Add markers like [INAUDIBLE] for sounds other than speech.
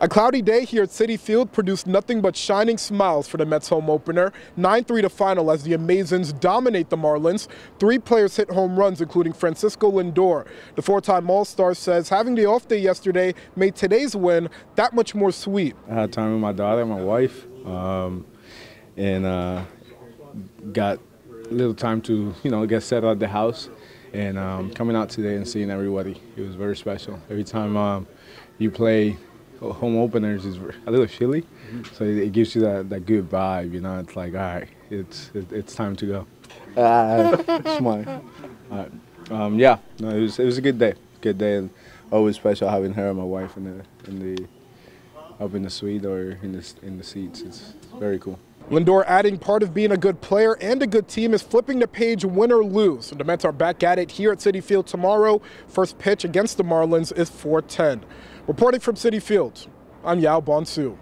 A cloudy day here at Citi Field produced nothing but shining smiles for the Mets home opener. 9-3 to final as the Amazins dominate the Marlins. Three players hit home runs, including Francisco Lindor. The four-time All-Star says having the off day yesterday made today's win that much more sweet. I had time with my daughter, and my wife, um, and uh, got a little time to, you know, get settled at the house. And um, coming out today and seeing everybody, it was very special. Every time um, you play home openers is a little chilly, so it gives you that, that good vibe. You know, it's like, all right, it's it, it's time to go. [LAUGHS] Uh, smile. All right. Um, yeah, no, it was it was a good day, good day, and always special having her and my wife in the in the up in the suite or in the in the seats. It's very cool. Lindor adding part of being a good player and a good team is flipping the page win or lose. The Mets are back at it here at Citi Field tomorrow. First pitch against the Marlins is 410. Reporting from Citi Field, I'm Yaw Bonsu.